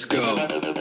Let's go.